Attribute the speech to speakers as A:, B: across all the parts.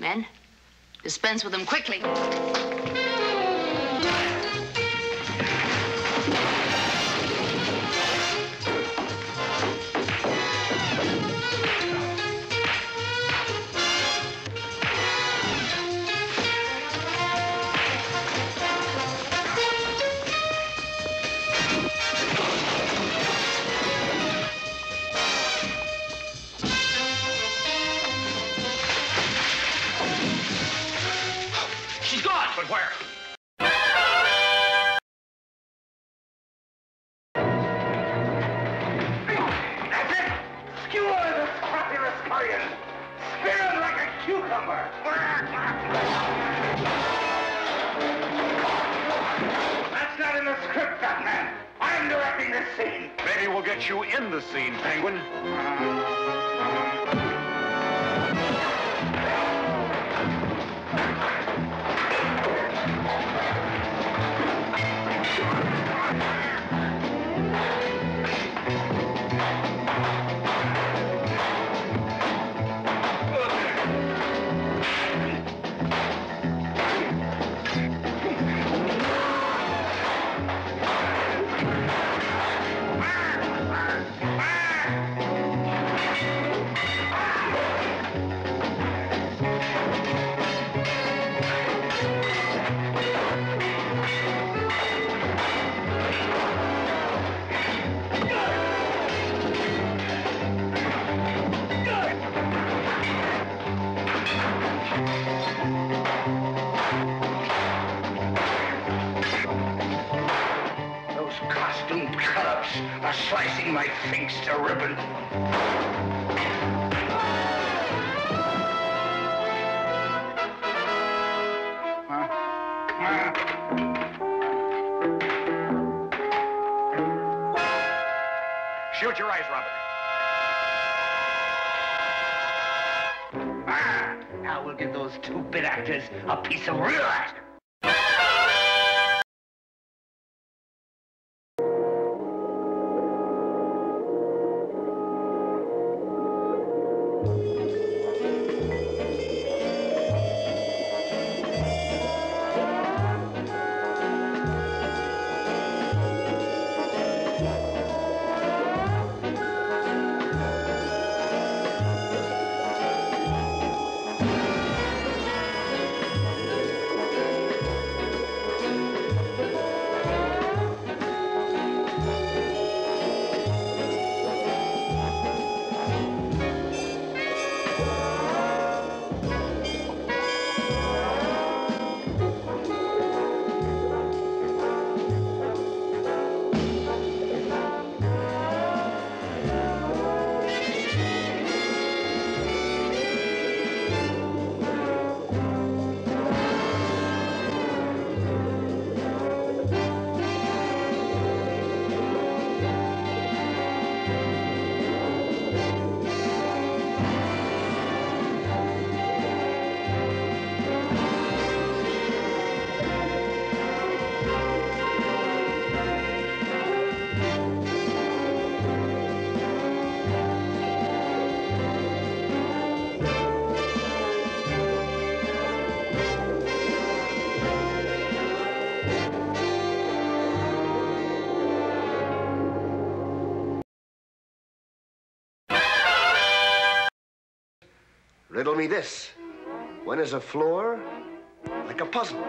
A: Men, dispense with them quickly.
B: She's gone. But where?
C: That's! Skewer the scrappy rascallion! Spin him like a cucumber! That's not in the script, Batman. I'm directing this scene.
B: Maybe we'll get you in the scene, Penguin.
C: Uh-huh. Slicing my finks to ribbon.
B: Shoot your eyes, Robin.
C: Ah, now we'll give those two bit actors a piece of real act.
D: Me this. When is a floor like a puzzle?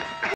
C: Catch,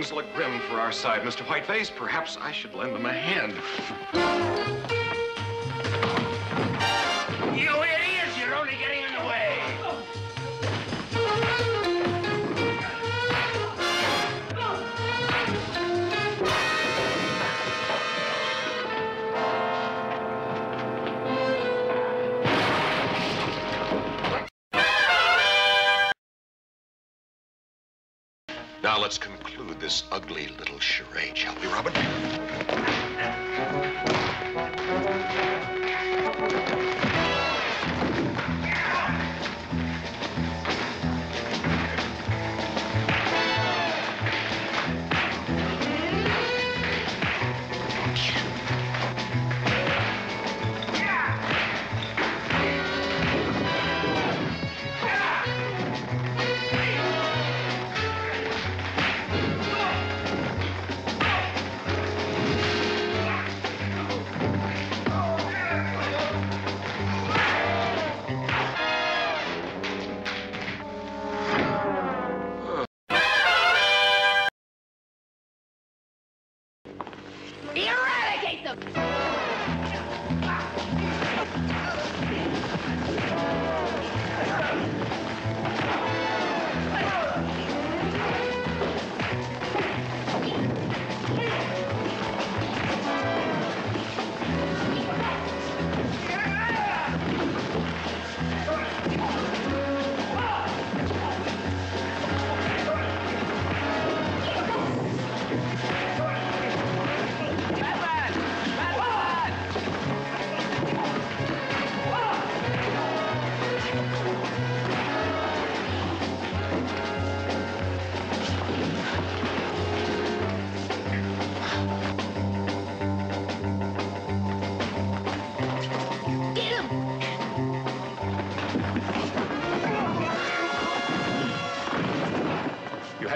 C: things look grim for our side, Mr. Whiteface. Perhaps I should lend them a hand.
B: let's conclude this ugly little charade, shall we, Robin?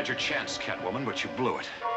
C: Had your chance, Catwoman, but you blew it.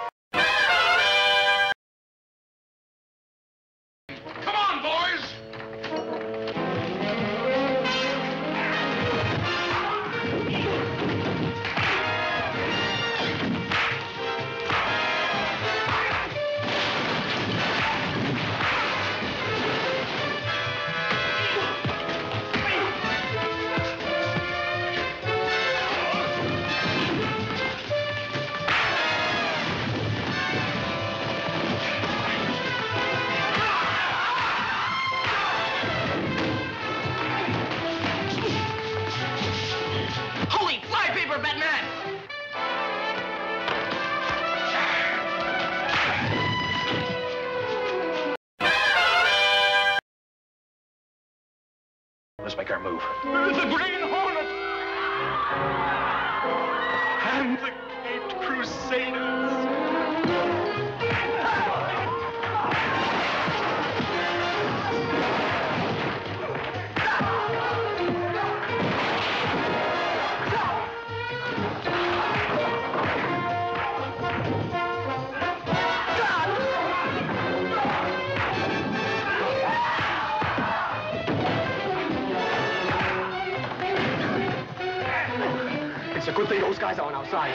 D: Good those guys are on our side,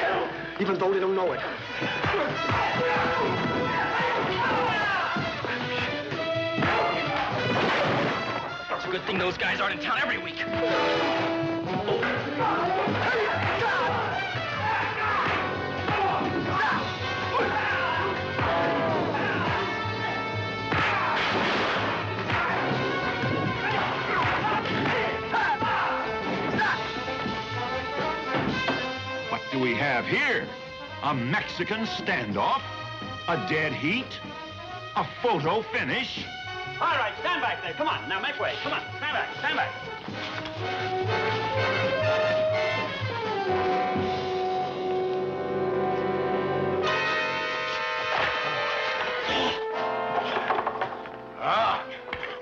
D: even though they don't know it.
A: It's a good thing those guys aren't in town every week.
C: What have here? A Mexican standoff? A dead heat? A photo finish?
E: All right, stand back there. Come on, now make way. Come on, stand back, stand back.
C: Ah,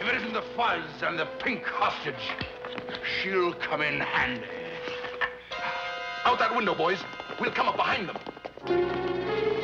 C: if it isn't the fuzz and the pink hostage, she'll come in handy. Out that window, boys. We'll come up behind them.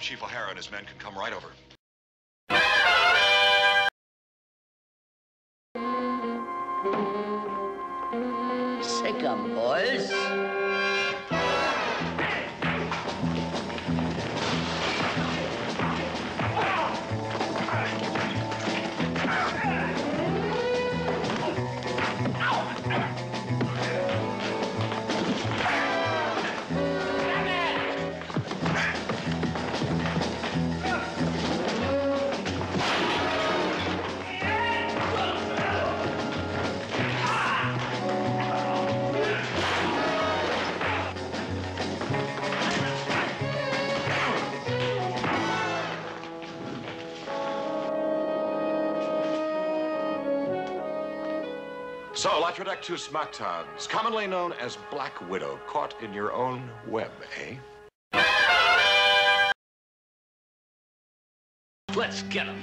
F: Chief O'Hara and his men can come right over.
G: Sick 'em, boys.
B: So, Latrodectus mactans, commonly known as Black Widow, caught in your own web, eh?
E: Let's get him.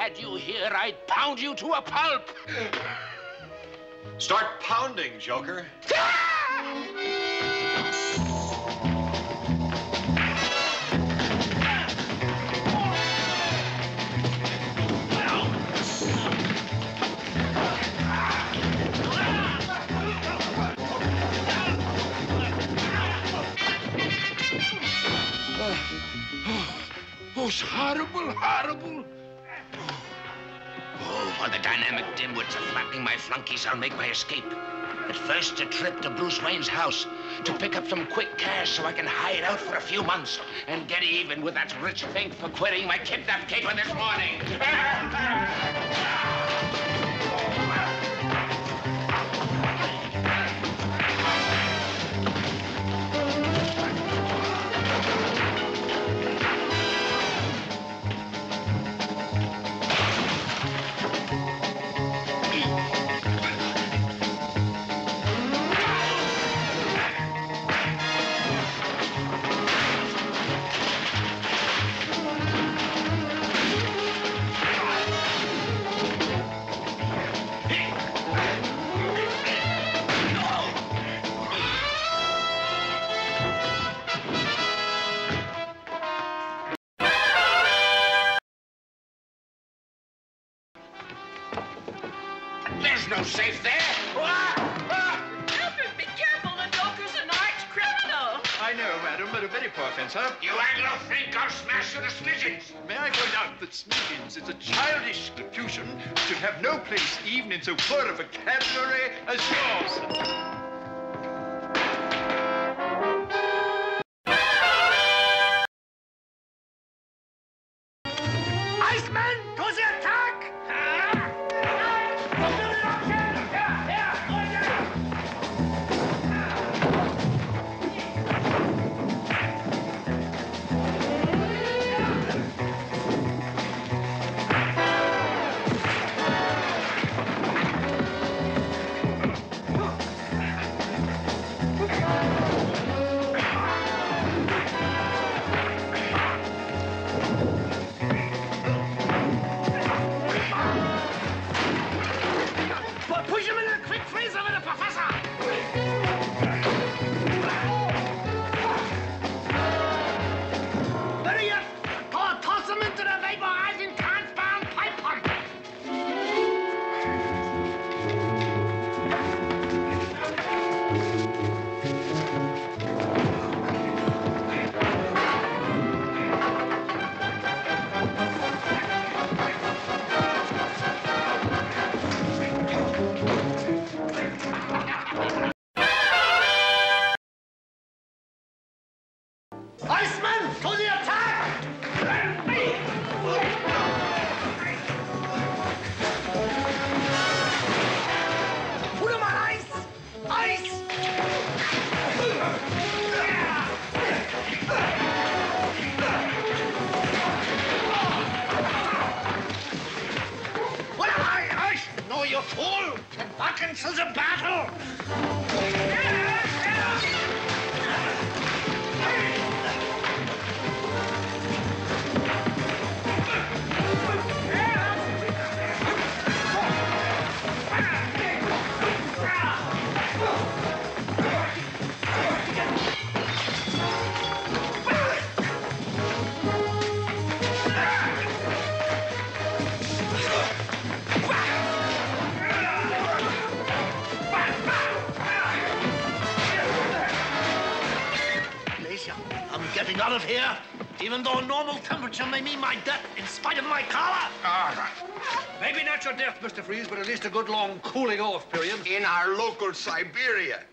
C: Had you here, I'd pound you to a pulp.
B: Start pounding, Joker.
C: Oh, it's horrible, horrible. Oh, the dynamic dimwits are flapping my flunkies, I'll make my escape. But first, a trip to Bruce Wayne's house to pick up some quick cash so I can hide out for a few months and get even with that rich fink for quitting my kidnap caper this morning.
H: have no place even in so poor a vocabulary as yours.
I: Get back into the battle! Normal temperature may mean my death in spite of my collar.
C: All right.
H: Maybe not your death, Mr. Freeze, but at least a good long cooling off period.
C: In our local Siberia.